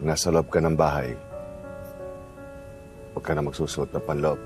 Pag nasa loob ka ng bahay, huwag ka na magsusuot ng panloob.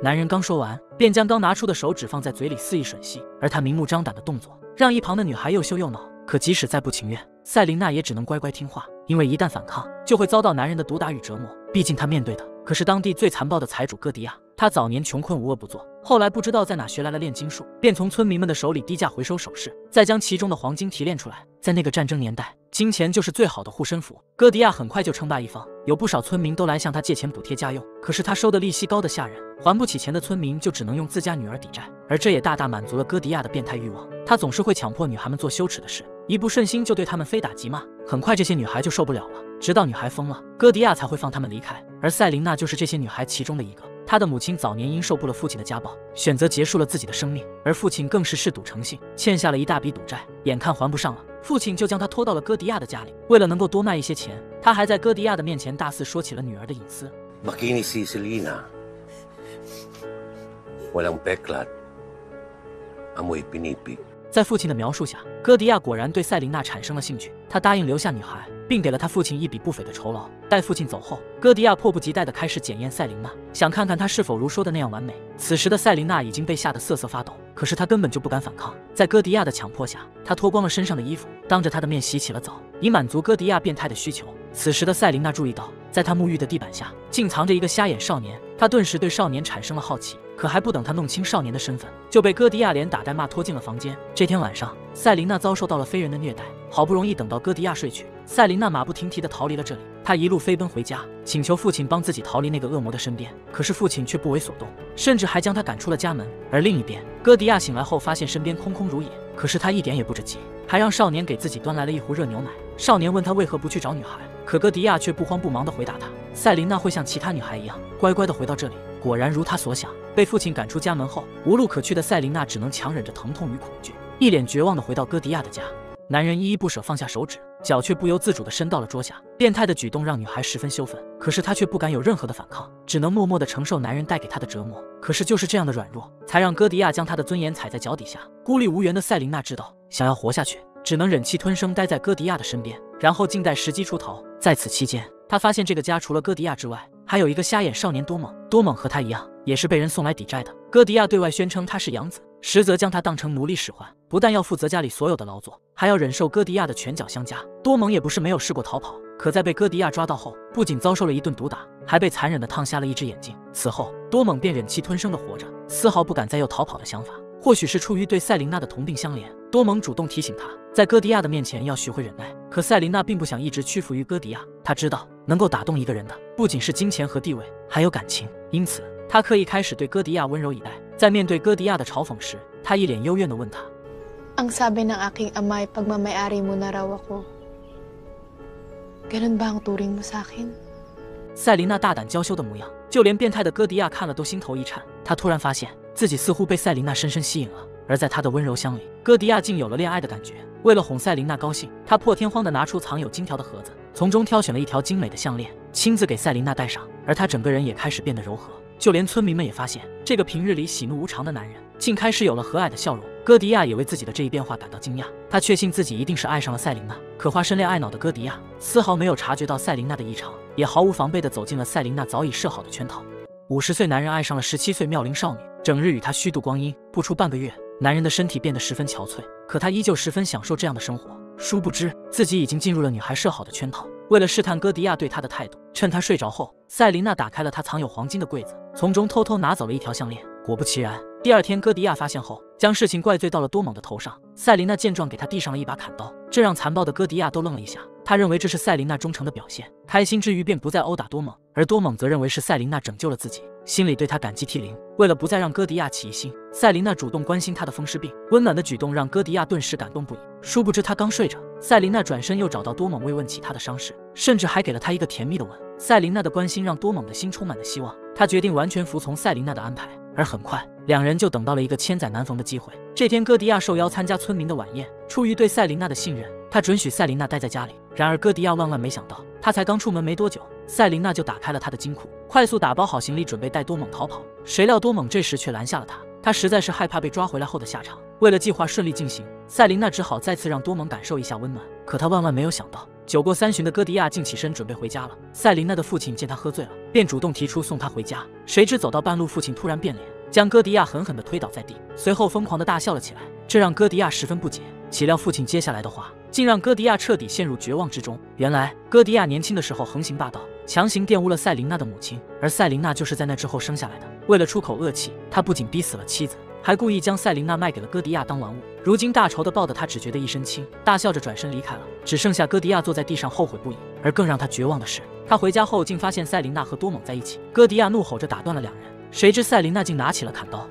男人刚说完，便将刚拿出的手指放在嘴里肆意吮吸，而他明目张胆的动作，让一旁的女孩又羞又恼。可即使再不情愿，赛琳娜也只能乖乖听话，因为一旦反抗，就会遭到男人的毒打与折磨。毕竟她面对的可是当地最残暴的财主戈迪亚。他早年穷困无恶不作，后来不知道在哪学来了炼金术，便从村民们的手里低价回收首饰，再将其中的黄金提炼出来。在那个战争年代，金钱就是最好的护身符。戈迪亚很快就称霸一方，有不少村民都来向他借钱补贴家用。可是他收的利息高得吓人，还不起钱的村民就只能用自家女儿抵债，而这也大大满足了戈迪亚的变态欲望。他总是会强迫女孩们做羞耻的事，一不顺心就对他们非打即骂。很快这些女孩就受不了了，直到女孩疯了，戈迪亚才会放他们离开。而赛琳娜就是这些女孩其中的一个。她的母亲早年因受不了父亲的家暴，选择结束了自己的生命，而父亲更是嗜赌成性，欠下了一大笔赌债，眼看还不上了，父亲就将他拖到了戈迪亚的家里。为了能够多卖一些钱，他还在戈迪亚的面前大肆说起了女儿的隐私。在父亲的描述下，戈迪亚果然对赛琳娜产生了兴趣，他答应留下女孩。并给了他父亲一笔不菲的酬劳。待父亲走后，戈迪亚迫不及待地开始检验赛琳娜，想看看她是否如说的那样完美。此时的赛琳娜已经被吓得瑟瑟发抖，可是她根本就不敢反抗。在戈迪亚的强迫下，她脱光了身上的衣服，当着他的面洗起了澡，以满足戈迪亚变态的需求。此时的赛琳娜注意到，在她沐浴的地板下竟藏着一个瞎眼少年，她顿时对少年产生了好奇。可还不等他弄清少年的身份，就被戈迪亚连打带骂拖进了房间。这天晚上，赛琳娜遭受到了非人的虐待。好不容易等到戈迪亚睡去，赛琳娜马不停蹄地逃离了这里。她一路飞奔回家，请求父亲帮自己逃离那个恶魔的身边。可是父亲却不为所动，甚至还将她赶出了家门。而另一边，戈迪亚醒来后发现身边空空如也，可是他一点也不着急，还让少年给自己端来了一壶热牛奶。少年问他为何不去找女孩，可戈迪亚却不慌不忙地回答他：赛琳娜会像其他女孩一样，乖乖地回到这里。果然如他所想，被父亲赶出家门后，无路可去的赛琳娜只能强忍着疼痛与恐惧，一脸绝望地回到戈迪亚的家。男人依依不舍放下手指，脚却不由自主地伸到了桌下。变态的举动让女孩十分羞愤，可是她却不敢有任何的反抗，只能默默地承受男人带给她的折磨。可是就是这样的软弱，才让戈迪亚将她的尊严踩在脚底下。孤立无援的赛琳娜知道，想要活下去，只能忍气吞声待在戈迪亚的身边，然后静待时机出逃。在此期间，她发现这个家除了戈迪亚之外，还有一个瞎眼少年多蒙。多蒙和他一样，也是被人送来抵债的。戈迪亚对外宣称他是养子。实则将他当成奴隶使唤，不但要负责家里所有的劳作，还要忍受戈迪亚的拳脚相加。多蒙也不是没有试过逃跑，可在被戈迪亚抓到后，不仅遭受了一顿毒打，还被残忍的烫瞎了一只眼睛。此后，多蒙便忍气吞声的活着，丝毫不敢再有逃跑的想法。或许是出于对赛琳娜的同病相怜，多蒙主动提醒他，在戈迪亚的面前要学会忍耐。可赛琳娜并不想一直屈服于戈迪亚，她知道能够打动一个人的，不仅是金钱和地位，还有感情。因此，他刻意开始对戈迪亚温柔以待。在面对戈迪亚的嘲讽时，他一脸幽怨地问他：“Ang sabi ng aking amay pagmamayari mo na raw ako, ganun ba ang turing mo sa akin？” 赛琳娜大胆娇羞的模样，就连变态的戈迪亚看了都心头一颤。他突然发现自己似乎被赛琳娜深深吸引了，而在他的温柔乡里，戈迪亚竟有了恋爱的感觉。为了哄赛琳娜高兴，他破天荒地拿出藏有金条的盒子，从中挑选了一条精美的项链，亲自给赛琳娜戴上，而他整个人也开始变得柔和。就连村民们也发现，这个平日里喜怒无常的男人，竟开始有了和蔼的笑容。戈迪亚也为自己的这一变化感到惊讶，他确信自己一定是爱上了赛琳娜。可化身恋爱脑的戈迪亚丝毫没有察觉到赛琳娜的异常，也毫无防备地走进了赛琳娜早已设好的圈套。五十岁男人爱上了十七岁妙龄少女，整日与她虚度光阴。不出半个月，男人的身体变得十分憔悴，可他依旧十分享受这样的生活。殊不知，自己已经进入了女孩设好的圈套。为了试探戈迪亚对他的态度，趁他睡着后，赛琳娜打开了他藏有黄金的柜子，从中偷偷拿走了一条项链。果不其然，第二天戈迪亚发现后，将事情怪罪到了多蒙的头上。赛琳娜见状，给他递上了一把砍刀，这让残暴的戈迪亚都愣了一下。他认为这是赛琳娜忠诚的表现，开心之余便不再殴打多蒙，而多蒙则认为是赛琳娜拯救了自己，心里对他感激涕零。为了不再让戈迪亚起疑心，赛琳娜主动关心他的风湿病，温暖的举动让戈迪亚顿时感动不已。殊不知他刚睡着。赛琳娜转身又找到多蒙慰问起他的伤势，甚至还给了他一个甜蜜的吻。赛琳娜的关心让多蒙的心充满了希望，他决定完全服从赛琳娜的安排。而很快，两人就等到了一个千载难逢的机会。这天，戈迪亚受邀参加村民的晚宴，出于对赛琳娜的信任，他准许赛琳娜待在家里。然而，戈迪亚万万没想到，他才刚出门没多久，赛琳娜就打开了他的金库，快速打包好行李，准备带多蒙逃跑。谁料多蒙这时却拦下了他，他实在是害怕被抓回来后的下场。为了计划顺利进行，赛琳娜只好再次让多蒙感受一下温暖。可她万万没有想到，酒过三巡的哥迪亚竟起身准备回家了。赛琳娜的父亲见他喝醉了，便主动提出送他回家。谁知走到半路，父亲突然变脸，将哥迪亚狠狠地推倒在地，随后疯狂地大笑了起来。这让哥迪亚十分不解，岂料父亲接下来的话，竟让哥迪亚彻底陷入绝望之中。原来，哥迪亚年轻的时候横行霸道，强行玷污了赛琳娜的母亲，而赛琳娜就是在那之后生下来的。为了出口恶气，他不仅逼死了妻子。还故意将赛琳娜卖给了戈迪亚当玩物，如今大仇的报的他只觉得一身轻，大笑着转身离开了，只剩下戈迪亚坐在地上后悔不已。而更让他绝望的是，他回家后竟发现赛琳娜和多蒙在一起。戈迪亚怒吼着打断了两人，谁知赛琳娜竟拿起了砍刀。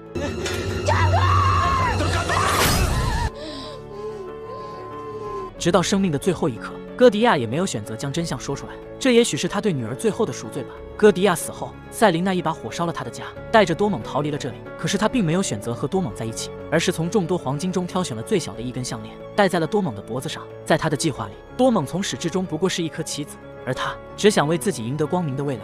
直到生命的最后一刻，歌迪亚也没有选择将真相说出来。这也许是他对女儿最后的赎罪吧。歌迪亚死后，赛琳娜一把火烧了他的家，带着多蒙逃离了这里。可是他并没有选择和多蒙在一起，而是从众多黄金中挑选了最小的一根项链，戴在了多蒙的脖子上。在他的计划里，多蒙从始至终不过是一颗棋子，而他只想为自己赢得光明的未来。